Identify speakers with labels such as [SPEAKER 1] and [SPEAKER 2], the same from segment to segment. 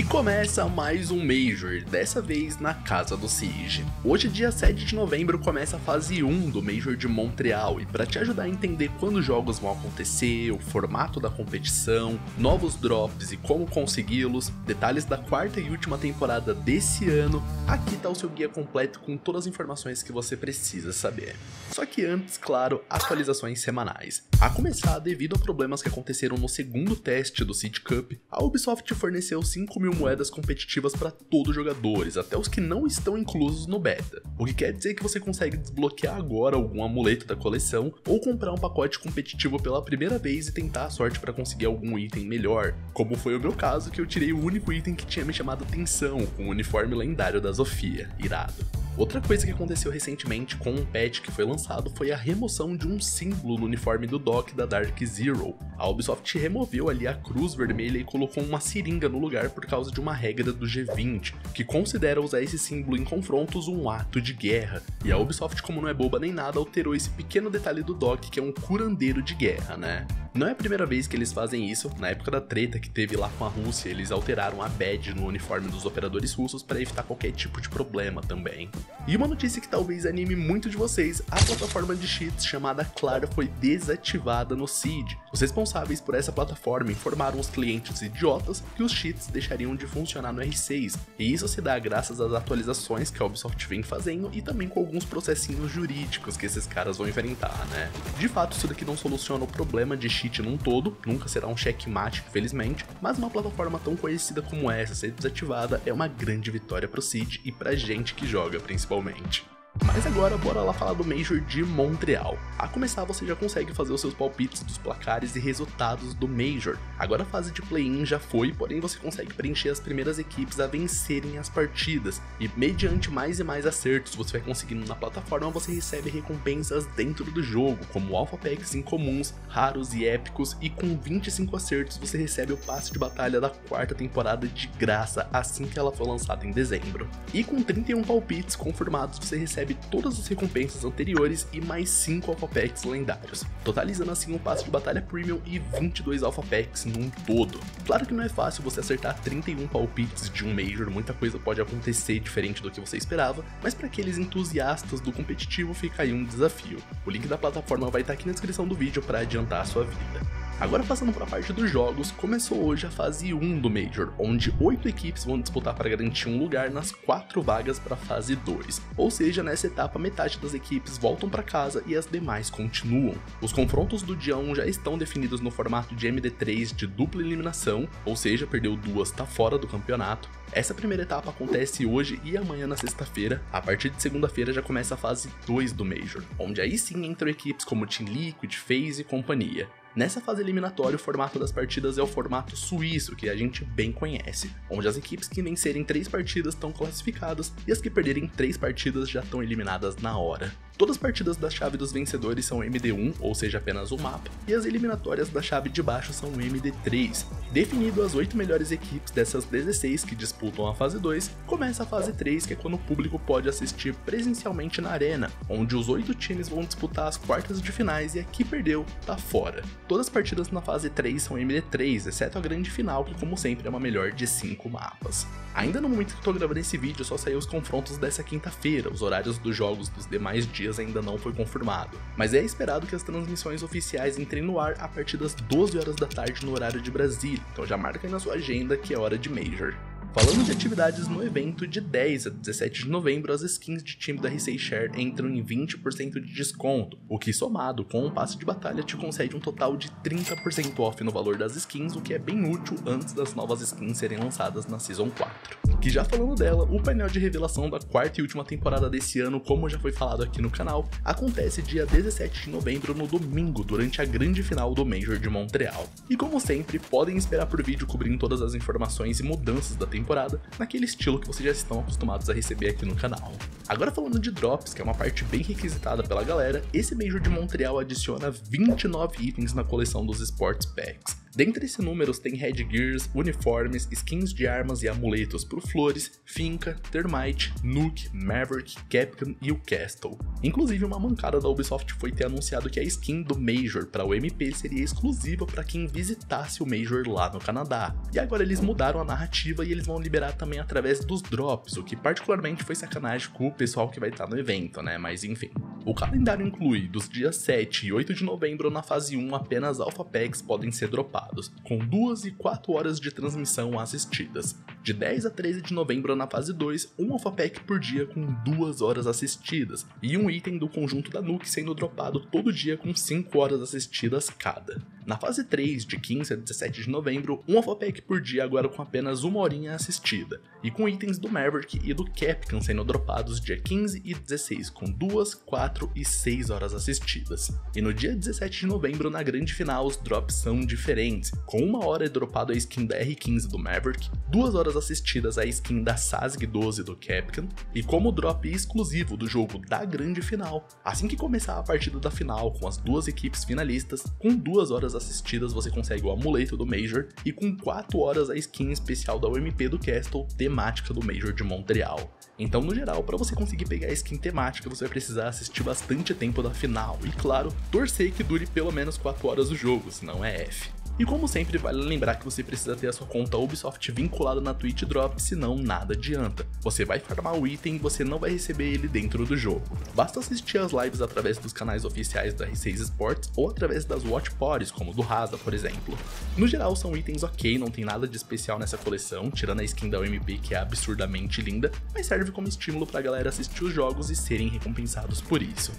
[SPEAKER 1] E começa mais um Major, dessa vez na casa do Siege. Hoje, dia 7 de novembro, começa a fase 1 do Major de Montreal, e para te ajudar a entender quando os jogos vão acontecer, o formato da competição, novos drops e como consegui-los, detalhes da quarta e última temporada desse ano, aqui tá o seu guia completo com todas as informações que você precisa saber. Só que antes, claro, atualizações semanais. A começar, devido a problemas que aconteceram no segundo teste do Seed Cup, a Ubisoft forneceu 5 mil moedas competitivas para todos os jogadores, até os que não estão inclusos no beta. O que quer dizer que você consegue desbloquear agora algum amuleto da coleção ou comprar um pacote competitivo pela primeira vez e tentar a sorte para conseguir algum item melhor, como foi o meu caso que eu tirei o único item que tinha me chamado atenção, com o uniforme lendário da Zofia, irado. Outra coisa que aconteceu recentemente com um patch que foi lançado foi a remoção de um símbolo no uniforme do Doc da Dark Zero. A Ubisoft removeu ali a cruz vermelha e colocou uma seringa no lugar por causa de uma regra do G20, que considera usar esse símbolo em confrontos um ato de guerra. E a Ubisoft, como não é boba nem nada, alterou esse pequeno detalhe do Doc, que é um curandeiro de guerra, né? Não é a primeira vez que eles fazem isso, na época da treta que teve lá com a Rússia, eles alteraram a badge no uniforme dos operadores russos para evitar qualquer tipo de problema também. E uma notícia que talvez anime muito de vocês, a plataforma de cheats chamada Clara foi desativada no Seed. Os responsáveis por essa plataforma informaram os clientes idiotas que os cheats deixariam de funcionar no R6, e isso se dá graças às atualizações que a Ubisoft vem fazendo e também com alguns processinhos jurídicos que esses caras vão enfrentar, né? De fato, isso daqui não soluciona o problema de cheat num todo, nunca será um checkmate, infelizmente, mas uma plataforma tão conhecida como essa ser desativada é uma grande vitória pro Seed e pra gente que joga principalmente. Mas agora bora lá falar do Major de Montreal. A começar você já consegue fazer os seus palpites dos placares e resultados do Major. Agora a fase de play-in já foi, porém você consegue preencher as primeiras equipes a vencerem as partidas. E mediante mais e mais acertos você vai conseguindo na plataforma, você recebe recompensas dentro do jogo, como Alpha Packs incomuns, raros e épicos, e com 25 acertos você recebe o passe de batalha da quarta temporada de graça assim que ela for lançada em dezembro. E com 31 palpites confirmados você recebe recebe todas as recompensas anteriores e mais 5 Alpha Packs lendários, totalizando assim um passe de batalha premium e 22 Alpha Packs num todo. Claro que não é fácil você acertar 31 palpites de um Major, muita coisa pode acontecer diferente do que você esperava, mas para aqueles entusiastas do competitivo fica aí um desafio. O link da plataforma vai estar aqui na descrição do vídeo para adiantar a sua vida. Agora passando para a parte dos jogos, começou hoje a fase 1 do Major, onde 8 equipes vão disputar para garantir um lugar nas 4 vagas para a fase 2. Ou seja, nessa etapa metade das equipes voltam para casa e as demais continuam. Os confrontos do dia 1 já estão definidos no formato de MD3 de dupla eliminação, ou seja, perdeu duas está fora do campeonato. Essa primeira etapa acontece hoje e amanhã na sexta-feira. A partir de segunda-feira já começa a fase 2 do Major, onde aí sim entram equipes como Team Liquid, FaZe e companhia. Nessa fase eliminatória, o formato das partidas é o formato suíço, que a gente bem conhece, onde as equipes que vencerem três partidas estão classificadas e as que perderem três partidas já estão eliminadas na hora. Todas as partidas da chave dos vencedores são MD1, ou seja, apenas o mapa, e as eliminatórias da chave de baixo são MD3. Definido as 8 melhores equipes dessas 16 que disputam a fase 2, começa a fase 3, que é quando o público pode assistir presencialmente na arena, onde os 8 times vão disputar as quartas de finais e a que perdeu tá fora. Todas as partidas na fase 3 são MD3, exceto a grande final, que como sempre é uma melhor de 5 mapas. Ainda no momento que tô gravando esse vídeo, só saiu os confrontos dessa quinta-feira, os horários dos jogos dos demais dias dias ainda não foi confirmado, mas é esperado que as transmissões oficiais entrem no ar a partir das 12 horas da tarde no horário de Brasília, então já marca aí na sua agenda que é hora de Major. Falando de atividades no evento, de 10 a 17 de novembro, as skins de time da RC Share entram em 20% de desconto, o que somado com um passe de batalha te concede um total de 30% off no valor das skins, o que é bem útil antes das novas skins serem lançadas na Season 4. Que já falando dela, o painel de revelação da quarta e última temporada desse ano, como já foi falado aqui no canal, acontece dia 17 de novembro no domingo, durante a grande final do Major de Montreal. E como sempre, podem esperar por vídeo cobrindo todas as informações e mudanças da temporada temporada, naquele estilo que vocês já estão acostumados a receber aqui no canal. Agora falando de drops, que é uma parte bem requisitada pela galera, esse Major de Montreal adiciona 29 itens na coleção dos Sports Packs. Dentre esses números tem headgears, uniformes, skins de armas e amuletos pro Flores, Finca, Termite, Nuke, Maverick, Capcom e o Castle. Inclusive uma mancada da Ubisoft foi ter anunciado que a skin do Major para o MP seria exclusiva para quem visitasse o Major lá no Canadá. E agora eles mudaram a narrativa e eles vão liberar também através dos drops, o que particularmente foi sacanagem com o pessoal que vai estar tá no evento, né? Mas enfim. O calendário inclui dos dias 7 e 8 de novembro na fase 1 apenas Alpha Packs podem ser dropados, com 2 e 4 horas de transmissão assistidas. De 10 a 13 de novembro na fase 2, um Alpha Pack por dia com 2 horas assistidas, e um item do conjunto da Nuke sendo dropado todo dia com 5 horas assistidas cada. Na fase 3, de 15 a 17 de novembro, um Alpha Pack por dia agora com apenas uma horinha assistida, e com itens do Maverick e do Capcom sendo dropados dia 15 e 16 com 2, 4 4 e 6 horas assistidas. E no dia 17 de novembro, na grande final, os drops são diferentes. Com uma hora é dropado a skin da R15 do Maverick, duas horas assistidas a skin da SASG 12 do Capcom, e como drop exclusivo do jogo da grande final, assim que começar a partida da final com as duas equipes finalistas, com duas horas assistidas você consegue o amuleto do Major, e com 4 horas a skin especial da UMP do Castle, temática do Major de Montreal. Então, no geral, para você conseguir pegar a skin temática, você vai precisar assistir bastante tempo da final e, claro, torcer que dure pelo menos 4 horas o jogo, senão é F. E como sempre, vale lembrar que você precisa ter a sua conta Ubisoft vinculada na Twitch Drop, senão nada adianta. Você vai farmar o item e você não vai receber ele dentro do jogo. Basta assistir as lives através dos canais oficiais da R6 Sports ou através das watch parties, como do Rasa, por exemplo. No geral, são itens ok, não tem nada de especial nessa coleção, tirando a skin da OMP que é absurdamente linda, mas serve como estímulo pra galera assistir os jogos e serem recompensados por isso.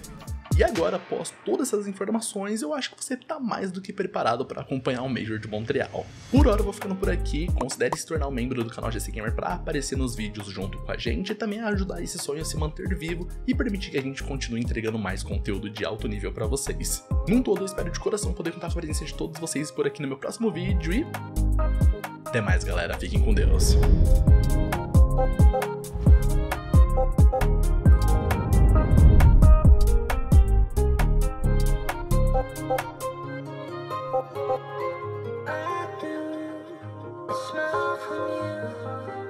[SPEAKER 1] E agora, após todas essas informações, eu acho que você está mais do que preparado para acompanhar o Major de Montreal. Por hora eu vou ficando por aqui, considere se tornar um membro do canal GC Gamer para aparecer nos vídeos junto com a gente e também ajudar esse sonho a se manter vivo e permitir que a gente continue entregando mais conteúdo de alto nível para vocês. Num todo, eu espero de coração poder contar com a presença de todos vocês por aqui no meu próximo vídeo e... Até mais galera, fiquem com Deus. I do smile from you.